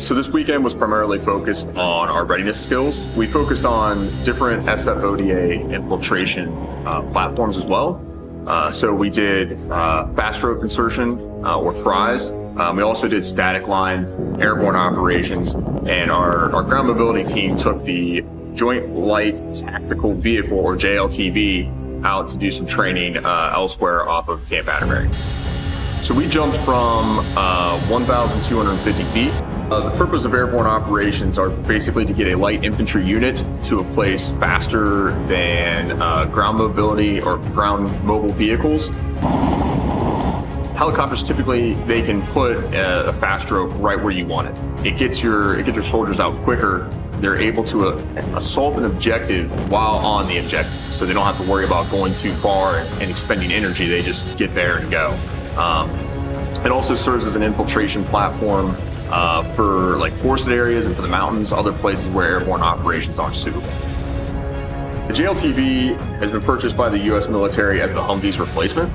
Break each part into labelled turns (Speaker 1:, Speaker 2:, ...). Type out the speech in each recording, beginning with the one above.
Speaker 1: So this weekend was primarily focused on our readiness skills. We focused on different SFODA infiltration uh, platforms as well. Uh, so we did uh, fast rope insertion uh, or FRIES. Um, we also did static line, airborne operations, and our, our ground mobility team took the Joint Light Tactical Vehicle or JLTV out to do some training uh, elsewhere off of Camp Atterbury. So we jumped from uh, 1,250 feet. Uh, the purpose of airborne operations are basically to get a light infantry unit to a place faster than uh, ground mobility or ground mobile vehicles. Helicopters typically they can put a, a fast rope right where you want it. It gets your it gets your soldiers out quicker. They're able to uh, assault an objective while on the objective, so they don't have to worry about going too far and, and expending energy. They just get there and go. Um, it also serves as an infiltration platform uh, for like forested areas and for the mountains, other places where airborne operations aren't suitable. The JLTV has been purchased by the U.S. military as the Humvee's replacement.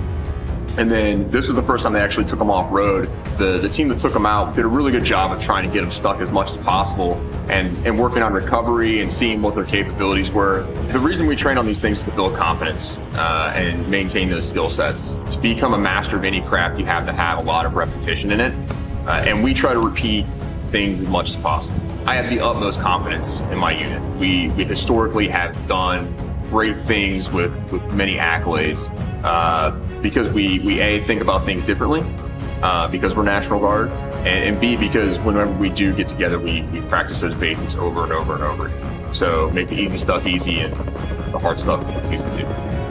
Speaker 1: And then this was the first time they actually took them off road. The, the team that took them out did a really good job of trying to get them stuck as much as possible and, and working on recovery and seeing what their capabilities were. The reason we train on these things is to build confidence uh, and maintain those skill sets. To become a master of any craft, you have to have a lot of repetition in it. Uh, and we try to repeat things as much as possible. I have the utmost confidence in my unit. We, we historically have done great things with, with many accolades uh, because we, we A, think about things differently, uh, because we're National Guard, and, and, B, because whenever we do get together, we, we practice those basics over and over and over. So make the easy stuff easy and the hard stuff easy too.